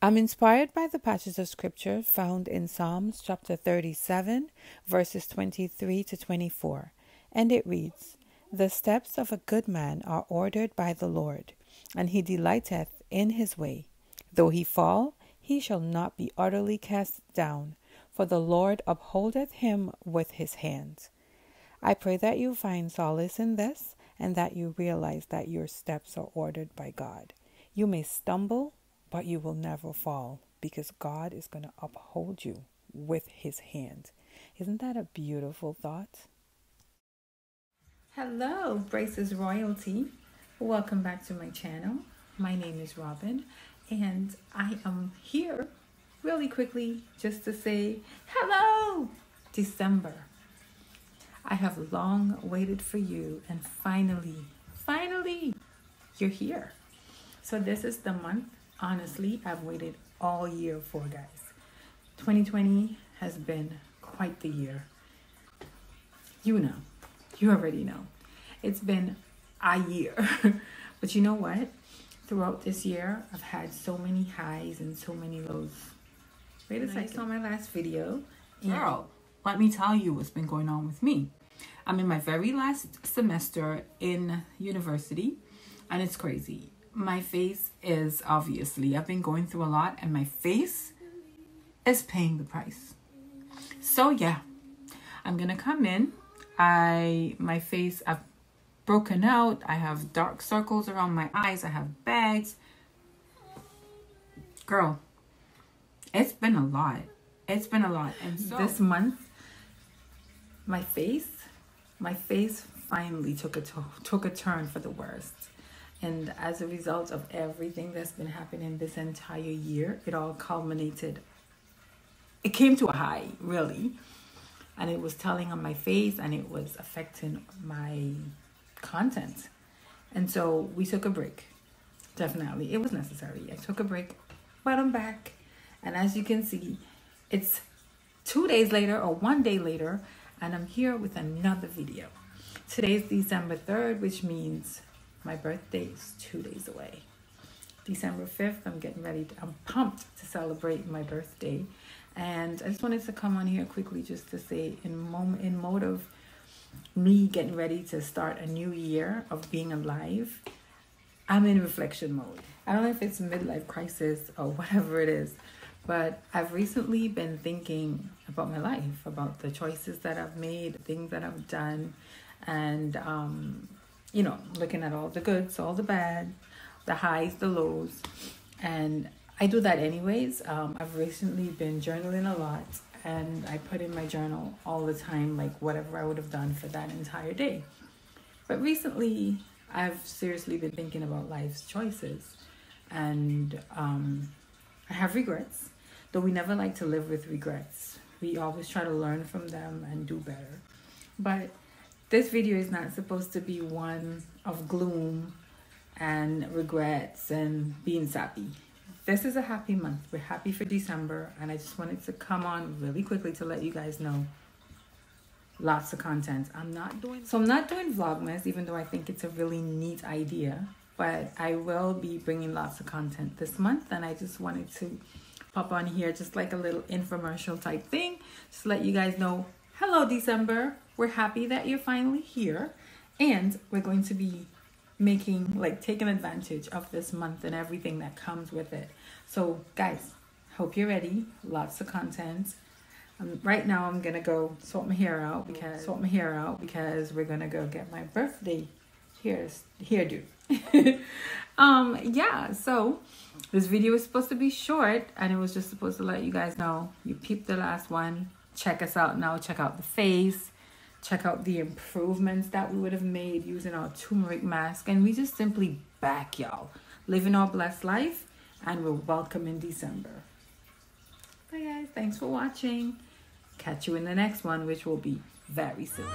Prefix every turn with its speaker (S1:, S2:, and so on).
S1: I'm inspired by the passage of scripture found in Psalms chapter 37, verses 23 to 24, and it reads The steps of a good man are ordered by the Lord, and he delighteth in his way. Though he fall, he shall not be utterly cast down, for the Lord upholdeth him with his hands. I pray that you find solace in this and that you realize that your steps are ordered by God. You may stumble but you will never fall because God is going to uphold you with his hand. Isn't that a beautiful thought? Hello, Braces Royalty. Welcome back to my channel. My name is Robin, and I am here really quickly just to say hello, December. I have long waited for you, and finally, finally, you're here. So, this is the month honestly I've waited all year for, guys. 2020 has been quite the year. You know, you already know. It's been a year. but you know what? Throughout this year, I've had so many highs and so many lows. Wait a second. I saw my last video.
S2: Girl, let me tell you what's been going on with me. I'm in my very last semester in university, and it's crazy my face is obviously, I've been going through a lot, and my face is paying the price. So, yeah, I'm gonna come in. I, my face, I've broken out. I have dark circles around my eyes. I have bags. Girl, it's been a lot. It's been a lot.
S1: And so, this month, my face, my face finally took a to- took a turn for the worst. And as a result of everything that's been happening this entire year, it all culminated. It came to a high, really. And it was telling on my face and it was affecting my content. And so we took a break. Definitely. It was necessary. I took a break, but I'm back. And as you can see, it's two days later or one day later, and I'm here with another video. Today is December 3rd, which means my birthday is two days away. December 5th, I'm getting ready. To, I'm pumped to celebrate my birthday. And I just wanted to come on here quickly just to say in moment in mode of me getting ready to start a new year of being alive, I'm in reflection mode. I don't know if it's midlife crisis or whatever it is, but I've recently been thinking about my life, about the choices that I've made, things that I've done, and um, you know, looking at all the goods, all the bad, the highs, the lows. And I do that anyways. Um, I've recently been journaling a lot and I put in my journal all the time, like whatever I would have done for that entire day. But recently, I've seriously been thinking about life's choices. And um, I have regrets, though we never like to live with regrets. We always try to learn from them and do better. But this video is not supposed to be one of gloom and regrets and being sappy. This is a happy month. We're happy for December, and I just wanted to come on really quickly to let you guys know lots of content. I'm not doing so I'm not doing vlogmas even though I think it's a really neat idea, but I will be bringing lots of content this month and I just wanted to pop on here just like a little infomercial type thing just let you guys know hello December we're happy that you're finally here, and we're going to be making like taking advantage of this month and everything that comes with it. So, guys, hope you're ready. Lots of content. Um, right now, I'm gonna go sort my hair out because sort my hair out because we're gonna go get my birthday here's hairdo. um, yeah. So this video is supposed to be short, and it was just supposed to let you guys know you peeped the last one. Check us out now. Check out the face check out the improvements that we would have made using our turmeric mask. And we just simply back y'all, living our blessed life. And we're welcome in December. Bye guys, thanks for watching. Catch you in the next one, which will be very soon.